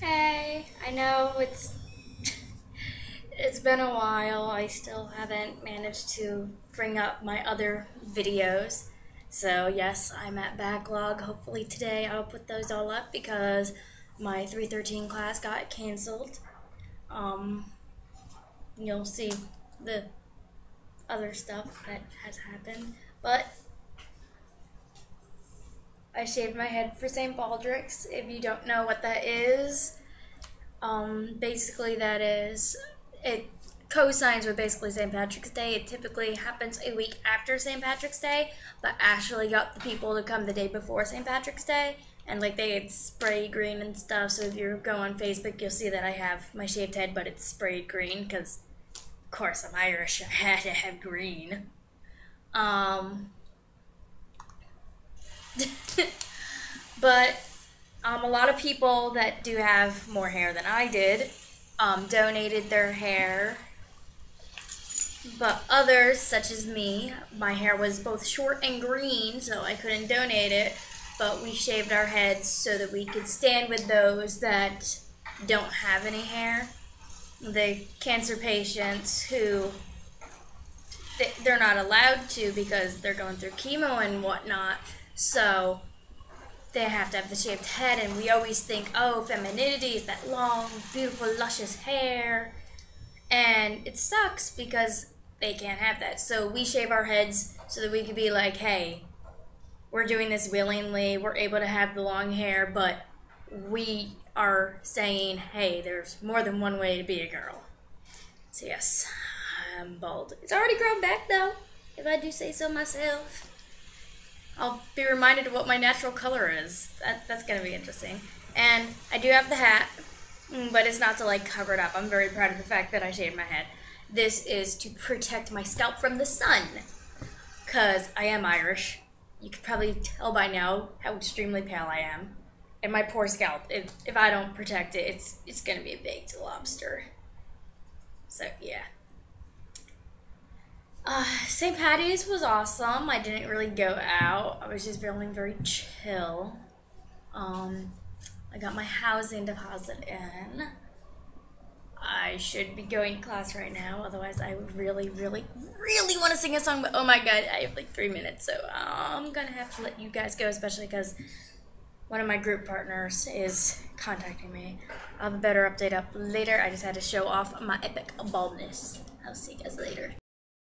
Hey, I know it's it's been a while. I still haven't managed to bring up my other videos. So, yes, I'm at backlog. Hopefully today I'll put those all up because my 313 class got canceled. Um you'll see the other stuff that has happened, but I shaved my head for St. Baldrick's. If you don't know what that is, um, basically that is it co-signs with basically St. Patrick's Day. It typically happens a week after St. Patrick's Day, but Ashley got the people to come the day before St. Patrick's Day, and like they had spray green and stuff. So if you go on Facebook, you'll see that I have my shaved head, but it's sprayed green because, of course, I'm Irish. I had to have green. Um, but um, a lot of people that do have more hair than I did um, donated their hair. But others, such as me, my hair was both short and green, so I couldn't donate it. But we shaved our heads so that we could stand with those that don't have any hair. The cancer patients who they're not allowed to because they're going through chemo and whatnot. So they have to have the shaved head, and we always think, oh, femininity is that long, beautiful, luscious hair. And it sucks because they can't have that. So we shave our heads so that we could be like, hey, we're doing this willingly, we're able to have the long hair, but we are saying, hey, there's more than one way to be a girl. So, yes, I'm bald. It's already grown back though, if I do say so myself. I'll be reminded of what my natural color is. That, that's going to be interesting. And I do have the hat, but it's not to like cover it up. I'm very proud of the fact that I shaved my head. This is to protect my scalp from the sun. Because I am Irish. You could probably tell by now how extremely pale I am. And my poor scalp, if, if I don't protect it, it's, it's going to be a baked lobster. So, yeah. Uh, St. Patty's was awesome. I didn't really go out. I was just feeling very chill. Um, I got my housing deposit in. I should be going to class right now. Otherwise, I would really, really, really want to sing a song. But oh my god, I have like three minutes, so I'm gonna have to let you guys go, especially because one of my group partners is contacting me. I'll have a better update up later. I just had to show off my epic baldness. I'll see you guys later.